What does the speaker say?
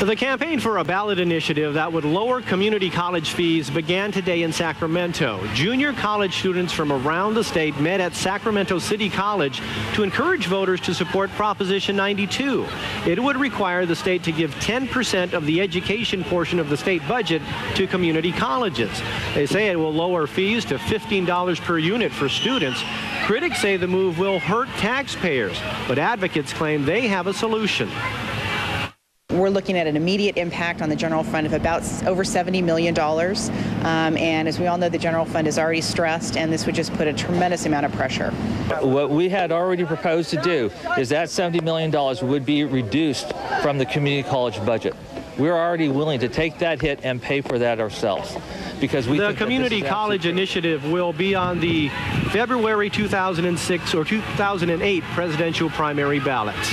The campaign for a ballot initiative that would lower community college fees began today in Sacramento. Junior college students from around the state met at Sacramento City College to encourage voters to support Proposition 92. It would require the state to give 10% of the education portion of the state budget to community colleges. They say it will lower fees to $15 per unit for students. Critics say the move will hurt taxpayers, but advocates claim they have a solution. We're looking at an immediate impact on the general fund of about over $70 million. Um, and as we all know, the general fund is already stressed, and this would just put a tremendous amount of pressure. What we had already proposed to do is that $70 million would be reduced from the community college budget. We're already willing to take that hit and pay for that ourselves because we the think that this community college initiative will be on the February 2006 or 2008 presidential primary ballots.